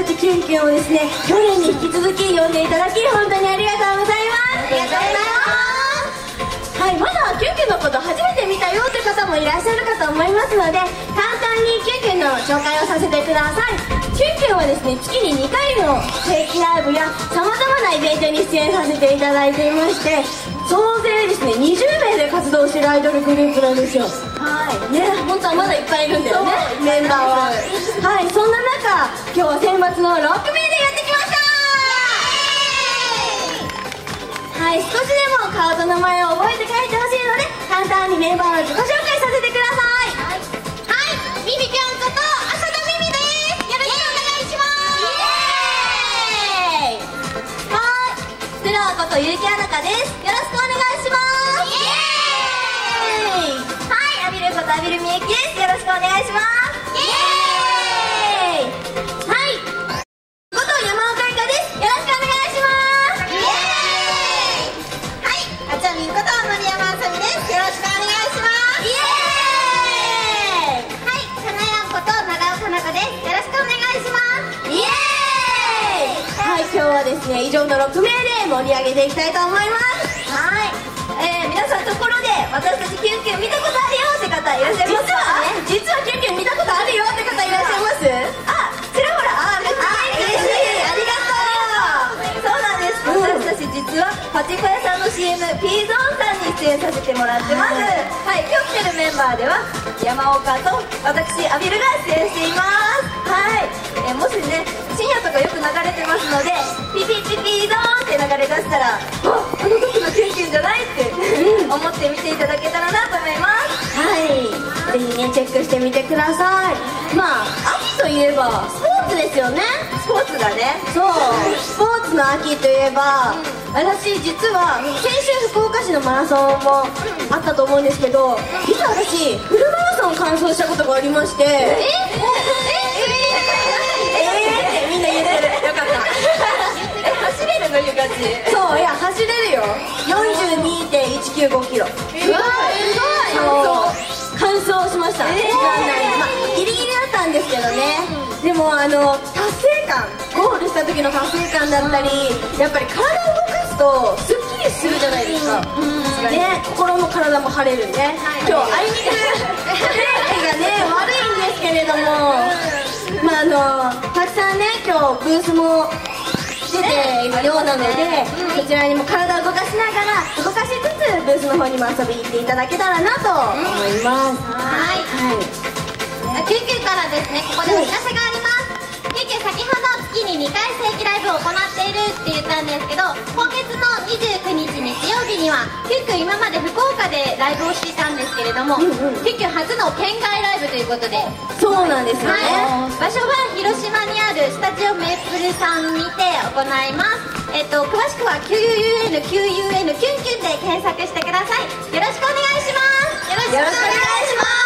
たちキュンキュンをですね去年に引き続き呼んでいただき本当にありがとうございます。ありがとうございますはいまだキュンキュンのこと初めて見たよって方もいらっしゃるかと思いますので簡単にキュンキュンの紹介をさせてください。キュンキュンはですね月に2回の定期ライブやさまざまなイベントに出演させていただいていまして総勢ですね20名で活動しているアイドルグループなんですよ。はいね本当はまだいっぱいいるんだよね。メンバーは。はいそんな中今日は選抜の6名でやってきました。はい少しでも顔と名前を覚えて帰ってほしいので簡単にメンバーの自己紹介させてください。はいミミぴょんこと浅田ミミです。よろしくお願いします。はいスローことゆうきあなかです。よろしくお願いしますはいアビルみゆきですよろしくお願いしますイエーイはいこと山岡いかですよろしくお願いしますイエーイはいあちゃみんこと森山あさみですよろしくお願いしますイエーイはいかなやんこと長岡なかですよろしくお願いしますイエーイはい今日はですね以上の6名で盛り上げていきたいと思います、さんところで私たちキュンキュン見たことあるよって方いらっしゃいますか実は,、ね、実はキュンキュン見たことあるよって方いらっしゃいますあちらほらあめっちゃ嬉しいありがとうそうなんです、私たち実はパチンコ屋さんの CM P ゾーンさんに出演させてもらってますはい、今日来てるメンバーでは山岡と私アビルが出演していますはい、えーもしね深夜とかよく流れてますのでピれ出したらああの時のキュンキュンじゃないって思って見ていただけたらなと思います。はい。ぜひねチェックしてみてください。まあ秋といえばスポーツですよね。スポーツだね。そう。スポーツの秋といえば、私実は先週福岡市のマラソンもあったと思うんですけど実は私フルマラソン完走したことがありましてええれるのゆかちそういや走れるよ。42.195キロ。うわすごい完走しました、時間内に。まあギリギリだったんですけどね。でもあの達成感。ゴールした時の達成感だったりやっぱり体を動かすとすっきりするじゃないですか、ね心も体も晴れるね、今日あいにく。天気がね悪いんですけれども。まああのたくさんね今日ブースも出ているようなので、こちらにも体を動かしながら動かしつつブースの方にも遊びに行っていただけたらなと思います、はい。はい。救急からですねここでお知らせがほど月に2回正規ライブを行っているって言ったんですけど今月の29日日曜日には救急今まで福岡でライブをしていたんですけれども、うんうん。救急初の県外ライブということで。そうなんですよね、はい、場所は広島にあるスタジオメープルさんにて行います。えっと詳しくは QUN QUN キュンキュンで検索してください。よろしくお願いします。よろしくお願いします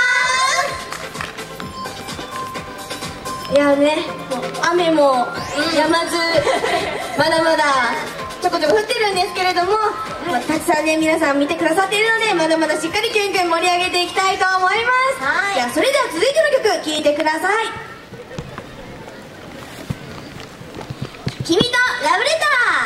いやねもう雨も止まず、まだまだちょこちょこ降ってるんですけれども、まあたくさんね皆さん見てくださっているのでまだまだしっかりキュンキュン盛り上げていきたいと思います、はい。じゃあそれでは続いての曲聴いてください「君とラブレタ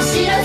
知ら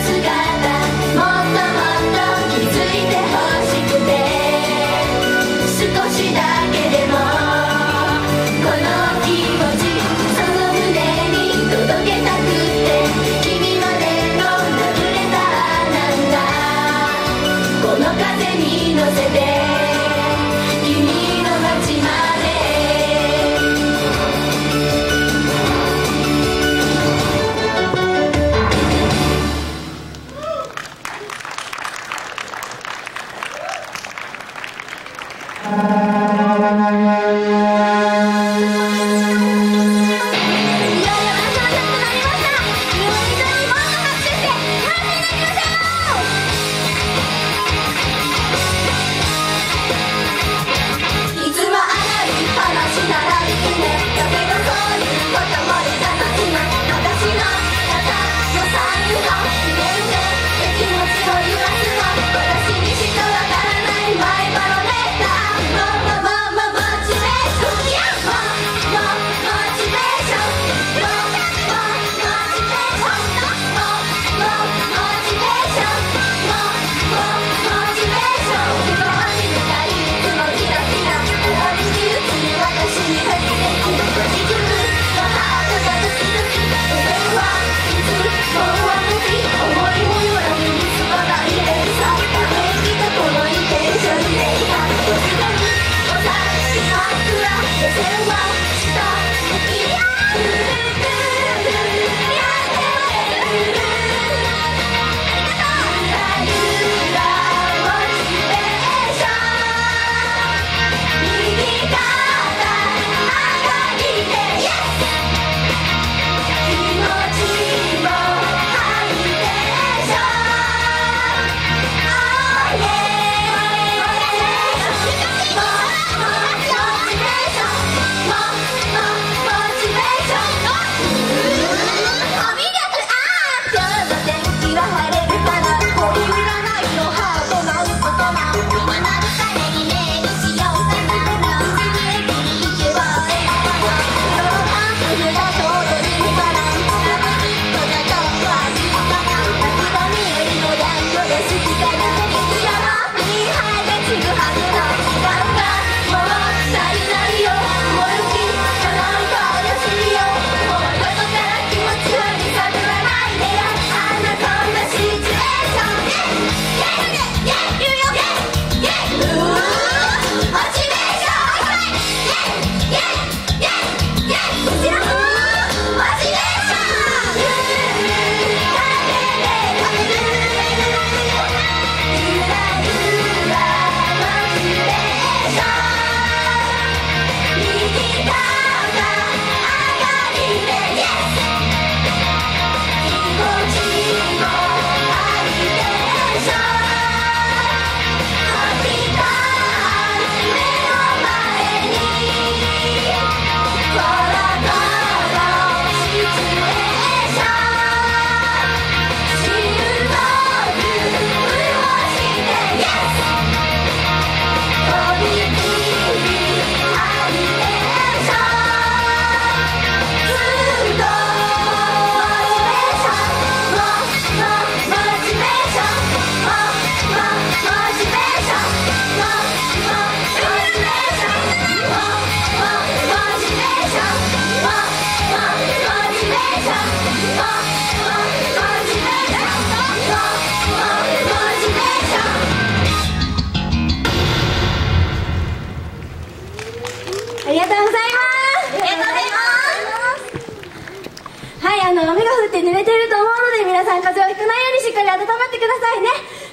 さん風邪をひかないようにしっかり温まってくださいね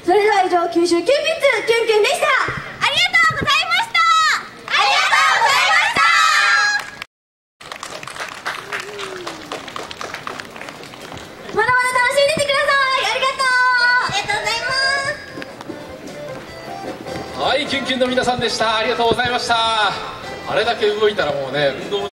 それでは以上九州キューピッツキュンキュンでした。ありがとうございました。ありがとうございました。まだまだ楽しんでてください。ありがとう。ありがとうございますはいキュンキュンの皆さんでした。ありがとうございました。あれだけ動いたらもうね運動